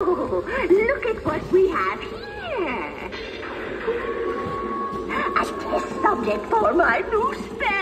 Oh, look at what we have here. A test subject for my new spell.